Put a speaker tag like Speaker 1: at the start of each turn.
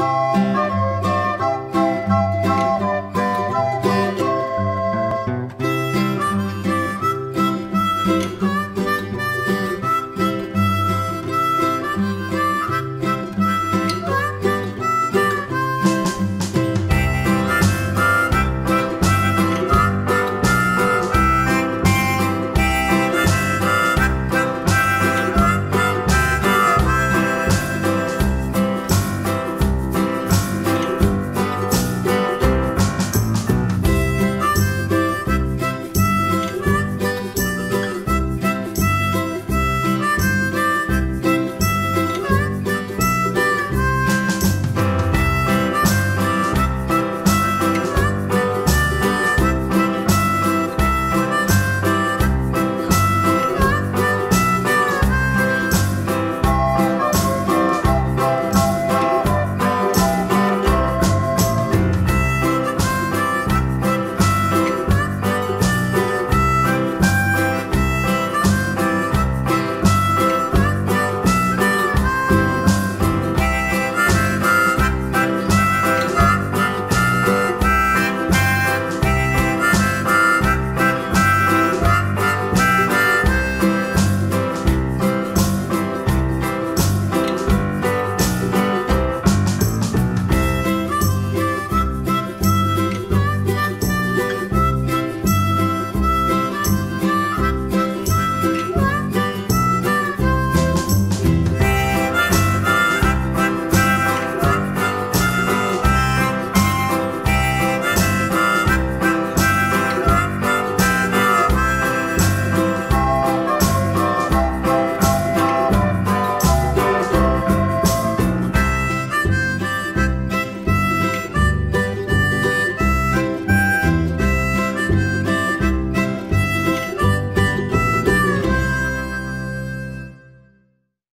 Speaker 1: Bye.